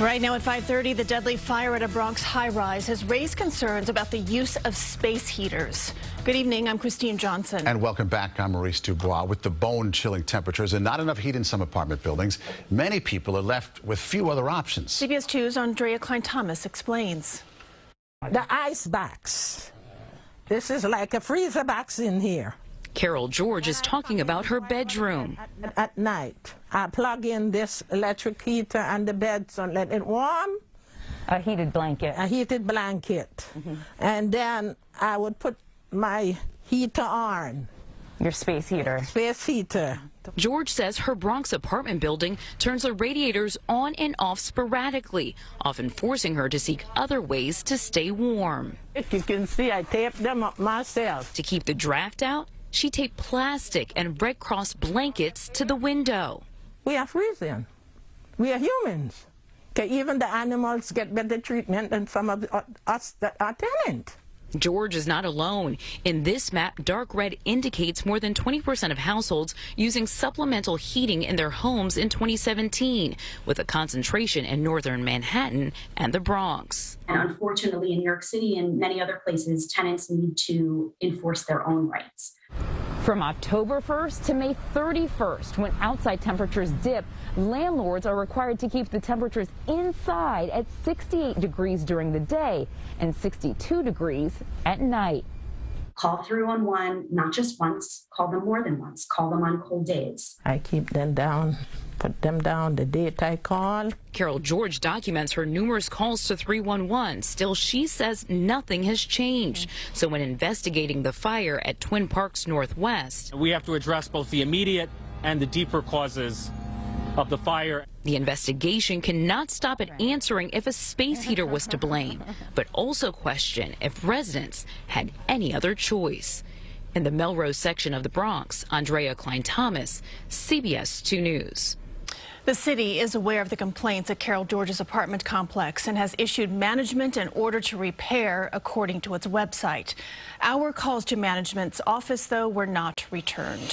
Right now at 5:30, the deadly fire at a Bronx high-rise has raised concerns about the use of space heaters. Good evening. I'm Christine Johnson. And welcome back. I'm Maurice Dubois. With the bone-chilling temperatures and not enough heat in some apartment buildings, many people are left with few other options. CBS 2's Aundrea Cline-Thomas explains. The ice box. This is like a freezer box in here. Carol George is talking about her bedroom. At, at night, I plug in this electric heater on the bed so let it warm. A heated blanket. A heated blanket. Mm -hmm. And then I would put my heater on. Your space heater. Space heater. George says her Bronx apartment building turns the radiators on and off sporadically, often forcing her to seek other ways to stay warm. If you can see, I taped them up myself. To keep the draft out, she taped plastic and Red Cross blankets to the window. We are freezing. We are humans. Okay, even the animals get better treatment than some of us that are tenant. George is not alone. In this map, dark red indicates more than 20% of households using supplemental heating in their homes in 2017, with a concentration in northern Manhattan and the Bronx. And unfortunately, in New York City and many other places, tenants need to enforce their own rights. From October 1st to May 31st, when outside temperatures dip, landlords are required to keep the temperatures inside at 68 degrees during the day and 62 degrees at night. Call 311 not just once, call them more than once. Call them on cold days. I keep them down put them down the date I call. Carol George documents her numerous calls to 311. Still, she says nothing has changed. So when investigating the fire at Twin Parks Northwest, we have to address both the immediate and the deeper causes of the fire. The investigation cannot stop at answering if a space heater was to blame, but also question if residents had any other choice. In the Melrose section of the Bronx, Aundrea Cline Thomas, CBS 2 News. The city is aware of the complaints at Carol George's apartment complex and has issued management an order to repair, according to its website. Our calls to management's office, though, were not returned.